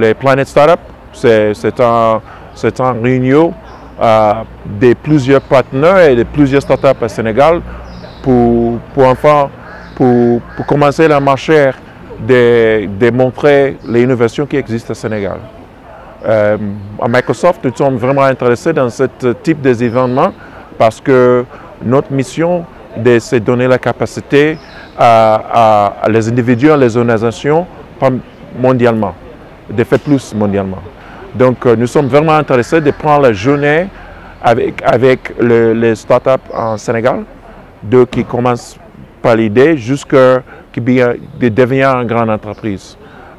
Les Planet Startup, c'est un, un, réunion euh, de plusieurs partenaires et de plusieurs startups au Sénégal pour, pour enfin pour, pour commencer le marché de, montrer les innovations qui existent au Sénégal. Euh, à Microsoft, nous sommes vraiment intéressés dans ce type d'événement parce que notre mission, c'est de donner la capacité à, à, les individus, à les organisations mondialement de faire plus mondialement. Donc euh, nous sommes vraiment intéressés de prendre la journée avec, avec le, les startups en Sénégal, de qui commencent par l'idée jusqu'à qui devient une grande entreprise.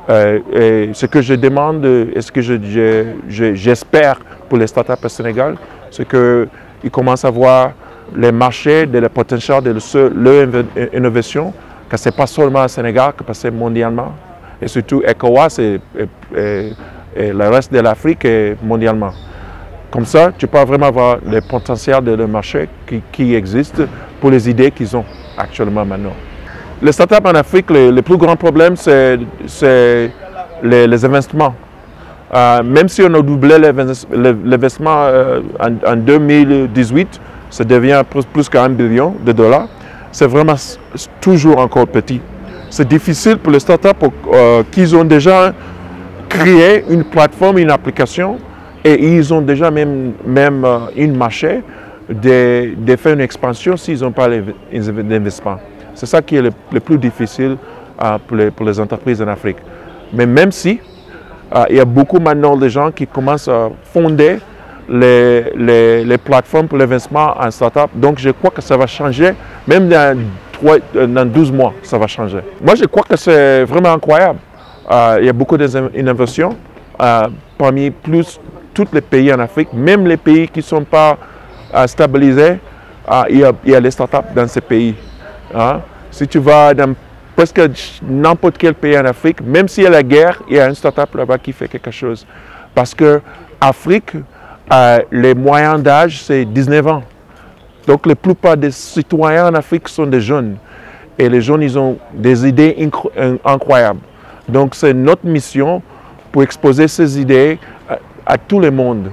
Euh, et ce que je demande, et ce que j'espère je, je, pour les startups au Sénégal, c'est qu'ils commencent à voir les marchés, le potentiel de leur innovation, que ce n'est pas seulement au Sénégal, que c'est mondialement et surtout ECOWAS et, le reste de l'Afrique et mondialement. Comme ça, tu peux vraiment voir le potentiel de marché qui, qui existe pour les idées qu'ils ont actuellement maintenant. Les startups en Afrique, le, plus grand problème, c'est les, les, investissements. Euh, même si on a doublé l'investissement euh, en, en, 2018, ça devient plus, plus qu'un billion de dollars, c'est vraiment toujours encore petit c'est difficile pour les startups euh, qui ont déjà créé une plateforme, une application et ils ont déjà même, même euh, une marché de, faire une expansion s'ils n'ont pas d'investissement. C'est ça qui est le, plus difficile euh, pour, les, entreprises en Afrique. Mais même si il y a beaucoup maintenant de gens qui commencent à fonder les, les, les plateformes pour l'investissement en startup, donc je crois que ça va changer même dans dans 12 mois, ça va changer. Moi, je crois que c'est vraiment incroyable. Euh, il y a beaucoup d'innovations euh, parmi plus tous les pays en Afrique, même les pays qui ne sont pas euh, stabilisés, il y, a, il, les startups dans ces pays. Hein. Si tu vas dans presque n'importe quel pays en Afrique, même s'il y a la guerre, il y a une startup là-bas qui fait quelque chose. Parce que Afrique, les moyens d'âge, c'est 19 ans. Donc la plupart des citoyens en Afrique sont des jeunes. Et les jeunes, ils ont des idées incroyables. Donc c'est notre mission pour exposer ces idées à tout le monde.